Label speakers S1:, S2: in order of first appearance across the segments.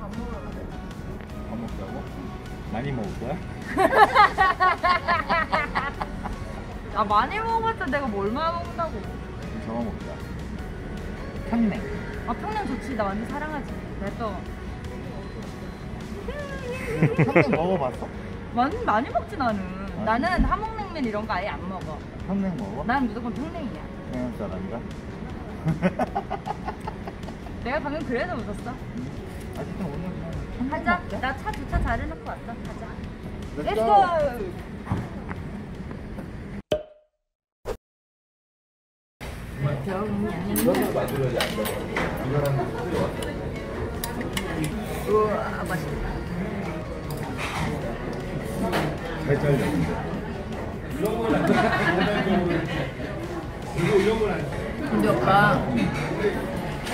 S1: 밥 먹으러 가자. 밥 먹자고? 많이 먹을 거야? 아 많이 먹어봤자 내가 뭐 얼마 먹는다고.
S2: 그럼 저거 먹자. 평냉.
S1: 아 평냉 좋지. 나 완전 사랑하지. 내또
S2: 평냉 먹어봤어?
S1: 많이 많이 먹지 나는. 아니. 나는 함흥냉면 이런 거 아예 안 먹어.
S2: 평냉 먹어?
S1: 난 무조건 평냉이야.
S2: 평냉 잘한다
S1: 내가 방금 그래서 웃었어. 음.
S2: 아직도 오늘 그냥
S1: 가자. 나 차 주차 잘 해놓고 왔어 가자
S2: Let's go.
S1: 우와 맛있겠다
S2: 잘 잘렸는데.
S1: 근데 오빠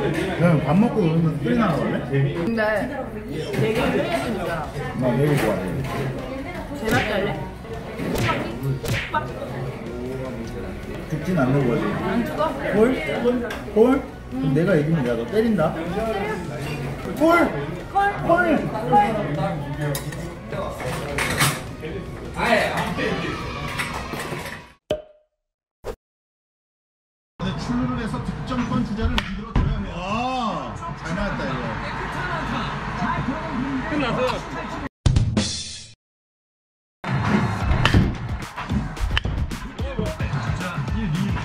S2: 그냥 밥 먹고 그러면 나는 거래?
S1: 근데 얘기를 해야 되니까
S2: 나 되게 좋아해.
S1: 제맛 할래? 빡!
S2: 죽진 않는 거지.
S1: 안 죽어?
S2: 볼? 볼? 그럼 내가 이기면 내가 너 때린다. 볼!
S1: 헐!
S2: 볼! 출루를 해서 득점권 주자를 만들어 잘 나왔다 이거.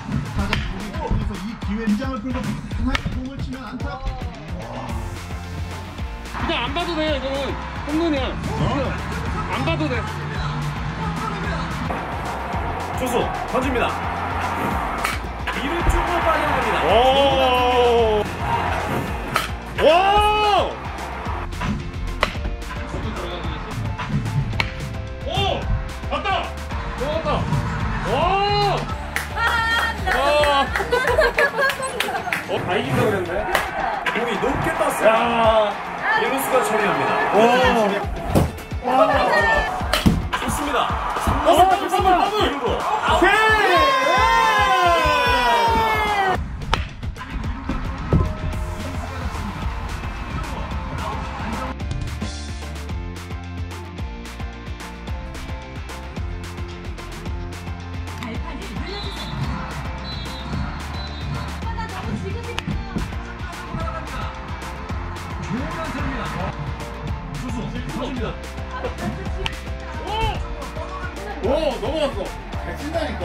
S2: 그래서 이 기회 인장을 끌고 편하게 공을 치면 안타.
S3: 그냥 안 봐도 돼 이거는 홈런이야 안 봐도 돼
S4: 투수 던집니다. 이루 쪽으로 빠져나갑니다.
S3: 어, 다 이긴다 그랬네.
S4: 공이 높게 떴어요. 이누스가 처리합니다.
S3: 와.
S4: 좋습니다.
S3: 3번, 3번,
S4: 3번. 3번. 3번. 3번. 갑니다.
S3: 오! 오, 넘어갔어.
S2: 잘 친다니까.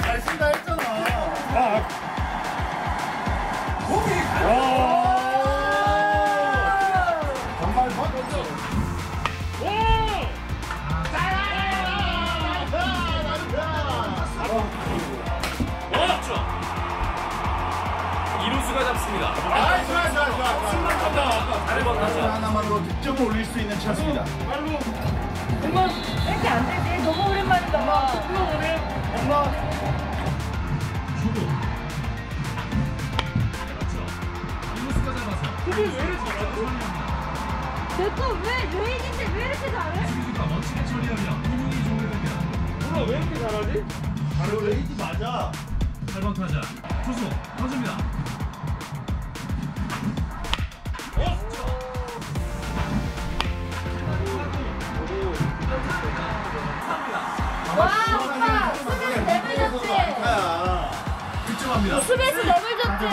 S2: 잘 친다 했잖아. 아. 거기 와. 정말 멋져.
S3: 오!
S4: 잘한다. 이루수가 잡습니다.
S2: 하나만으로 득점을 올릴 수 있는 찬스입니다.
S1: 이렇게 안 되지 너무 오랜만이다 봐
S4: 이루수가 잡아서
S1: 내거 왜, 왜 이긴데 왜 이렇게 잘해?
S4: 수비가 멋지게 처리하며 이닝이 종료됩니다.
S3: 몰라 왜 이렇게 잘하지?
S2: 바로 레이지 맞아.
S4: 8번 타자 투수 던집니다.
S1: 와 오빠 수비수 레벨 좋지?
S4: 득점합니다.
S1: 수비수 레벨 좋지?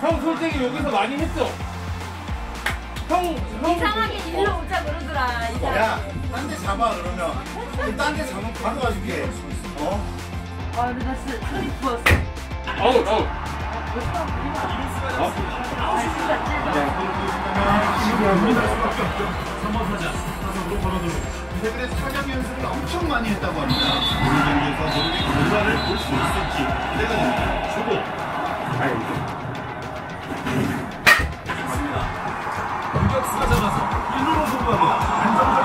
S3: 형 솔직히 여기서 많이 했죠? 형, 형
S1: 이상하게 일로 오자 그러더라 이상
S2: 야, 딴데 잡아 그러면. 딴데 잡으면 바로 가줄게. 어?
S1: 아 근데 나 진짜 소리 부었어
S3: 아우 아우
S1: 아 진짜
S2: 지금입니다. 사격 연습을 엄청 많이 했다고 합니다. 오늘 경기에서 본인의 결과를 볼 수 있을지 기대가 됩니다.
S4: 주고. 좋습니다.
S2: 공격수가 잡아서 1루로 송구합니다. 안정적